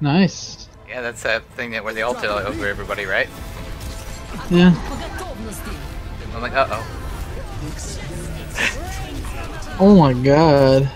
Nice. Yeah, that's that thing that where they ulted over everybody, right? Yeah. I'm like, uh oh. Oh my god.